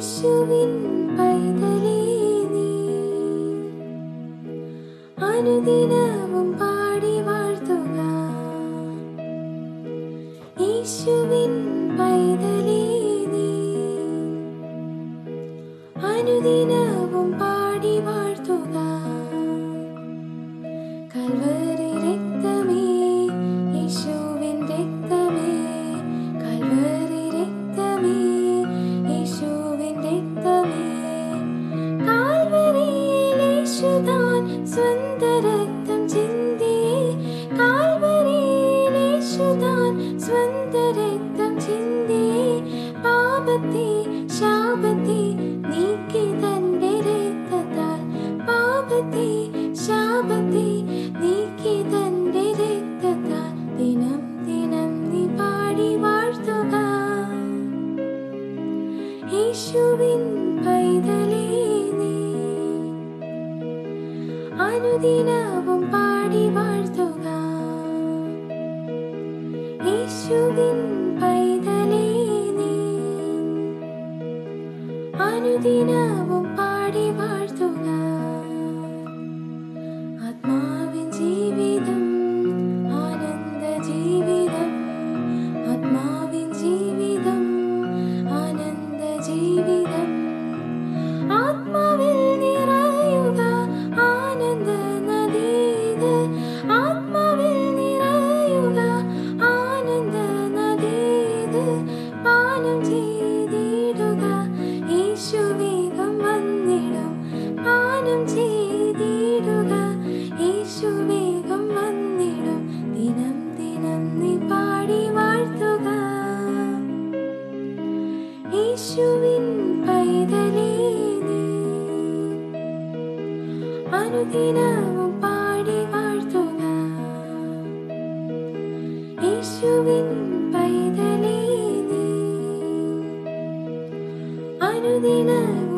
യേശുവിൻ പൈതലേ നീ അനുദിനവും പാടി വാഴ്ത്തുക. യേശുവിൻ പൈതലേ നീ അനുദിനവും പാടി വാഴ്ത്തുക. യേശുതാൻ സ്വന്ത രക്തം ചിന്തിയേ കാൽവരിയിൽ യേശുതാൻ സ്വന്ത രക്തം ചിന്തിയേ പാപത്തെ ശാപത്തെ നീക്കി തന്റെ രക്തത്താൽ പാപത്തെ ശാപത്തെ നീക്കി തന്റെ രക്തത്താൽ ദിനം ദിനം നീ പാടി വാഴ്ത്തുക യേശുവിൻ പൈതലേ അനുദിനവും പാടി വാഴ്ത്തുക യേശുവിൻ പൈതലേ നീ അനുദിനവും പാടി വാഴ്ത്തുക പാനം ചെയ്തിടുക. യേശു വന്നിടും. പാനം ചെയ്തിടുക. യേശു വന്നിടും. ദിനം ദിനം നീ പാടി വാഴ്ത്തുക. യേശുവിൻ പൈതലേ നീ അനുദിനവും പാടി വാഴ്ത്തുക. യേശുവിൻ The Nina.